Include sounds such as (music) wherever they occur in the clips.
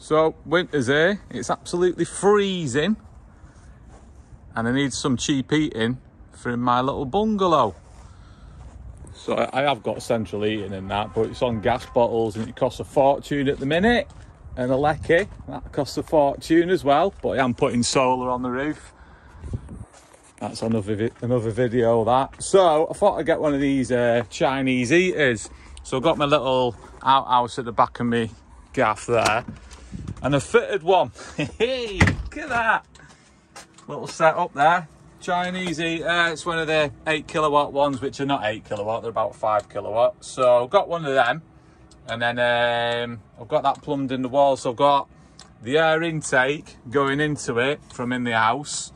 So winter's here, it's absolutely freezing and I need some cheap heating for my little bungalow. So I have got central heating in that, but it's on gas bottles and it costs a fortune at the minute. And a lecky, that costs a fortune as well, but I am putting solar on the roof. That's another vi another video that. So I thought I'd get one of these uh, Chinese heaters. So I've got my little outhouse at the back of me gaff there and a fitted one. (laughs) Hey, look at that. Little setup there. Chinese heater. It's one of the 8 kilowatt ones, which are not 8 kilowatt, they're about 5 kilowatt. So I've got one of them. And then um, I've got that plumbed in the wall. So I've got the air intake going into it from in the house.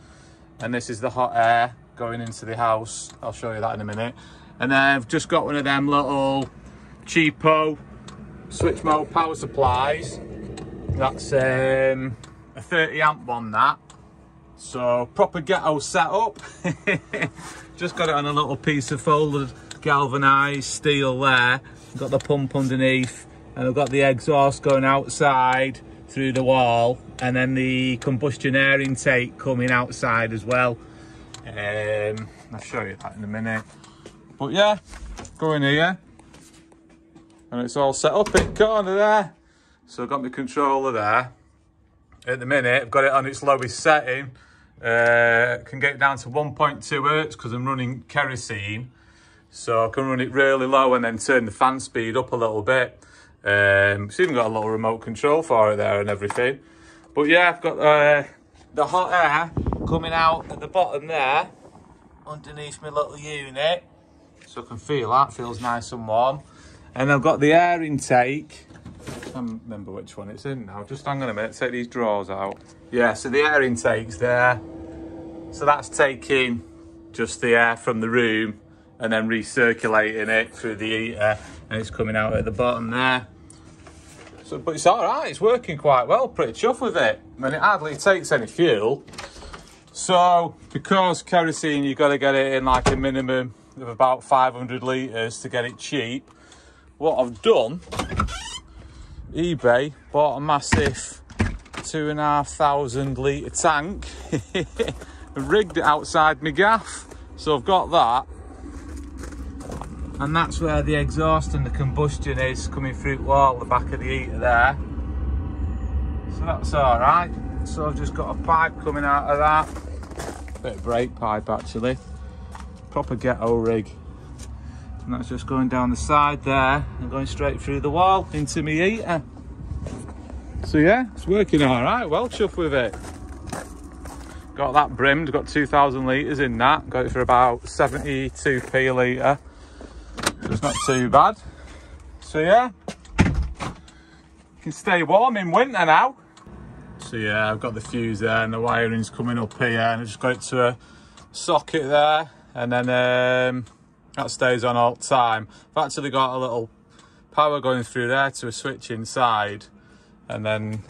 And this is the hot air going into the house. I'll show you that in a minute. And then I've just got one of them little cheapo switch mode power supplies that's um, a 30 amp one that. So proper ghetto setup. (laughs) Just got it on a little piece of folded galvanized steel there. Got the pump underneath and I've got the exhaust going outside through the wall and then the combustion air intake coming outside as well. Um, I'll show you that in a minute. But yeah, go in here and it's all set up in corner there. So I've got my controller there. At the minute, I've got it on its lowest setting. Uh, can get down to 1.2 hertz because I'm running kerosene. So I can run it really low and then turn the fan speed up a little bit. Um, it's even got a little remote control for it there and everything. But yeah, I've got uh, the hot air coming out at the bottom there, underneath my little unit. So I can feel that, feels nice and warm. And I've got the air intake can't remember which one it's in now. Just hang on a minute, take these drawers out. Yeah, so the air intake's there. So that's taking just the air from the room and then recirculating it through the heater and it's coming out at the bottom there. So, but it's all right, it's working quite well, pretty chuffed with it. Mean, it hardly takes any fuel. So, because kerosene, you've got to get it in like a minimum of about 500 litres to get it cheap. What I've done eBay, bought a massive two and a half thousand litre tank (laughs) and rigged it outside my gaff. So I've got that. And that's where the exhaust and the combustion is coming through wall, the back of the heater there. So that's all right. So I've just got a pipe coming out of that. Bit of brake pipe actually. Proper ghetto rig and that's just going down the side there and going straight through the wall into my heater. So yeah, it's working all right, well chuffed with it. Got that brimmed, got 2,000 litres in that, got it for about 72p a litre. So it's not too bad. So yeah, can stay warm in winter now. So yeah, I've got the fuse there and the wiring's coming up here and I just got it to a socket there and then um, that stays on all time. I've actually got a little power going through there to a switch inside and then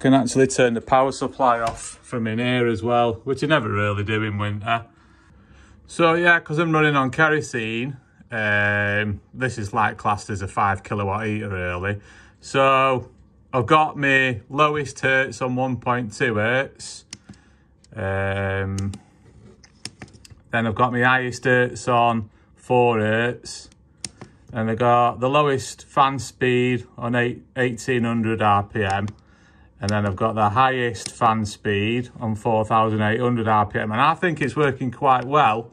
can actually turn the power supply off from in here as well, which you never really do in winter. So yeah, because I'm running on kerosene, um, this is like classed as a five kilowatt heater really. So I've got my lowest hertz on 1.2 hertz. Um, then I've got my highest hertz on 4 hertz. And I've got the lowest fan speed on 8, 1800 RPM. And then I've got the highest fan speed on 4800 RPM. And I think it's working quite well.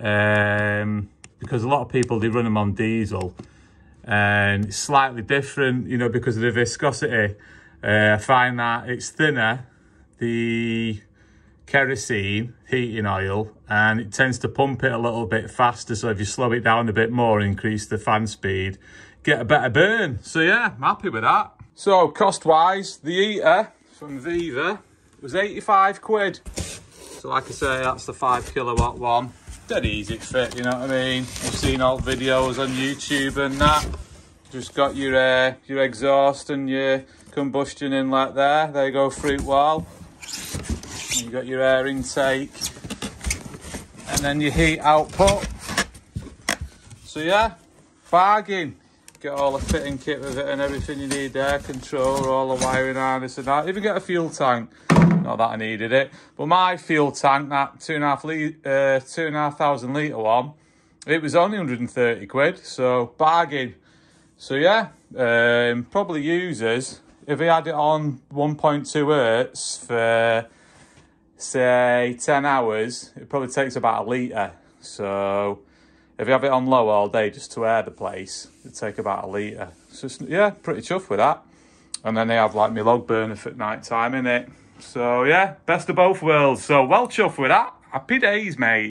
Um, because a lot of people, they run them on diesel. And it's slightly different, you know, because of the viscosity. Uh, I find that it's thinner. The kerosene heating oil and it tends to pump it a little bit faster. So if you slow it down a bit more increase the fan speed get a better burn. So yeah i'm happy with that. So cost wise the heater from Vevor was 85 quid. So like i say that's the five kilowatt one. Dead easy fit you know what i mean? I've seen old videos on youtube and that. Just got your uh, your exhaust and your combustion inlet there. There you go fruit wall you got your air intake and then your heat output. So yeah, bargain. get all the fitting kit with it and everything you need there, control, all the wiring harness and that. Even get a fuel tank. Not that I needed it. But my fuel tank, that two and a half litre, uh, two and a half thousand litre one, it was only 130 quid, so bargain. So yeah, um, probably uses, if he had it on 1.2 hertz for say 10 hours, it probably takes about a litre. So if you have it on low all day just to air the place, it'd take about a litre. So yeah, pretty chuffed with that. And then they have like my log burner for night time in it. So yeah, best of both worlds. So well chuffed with that. Happy days, mate.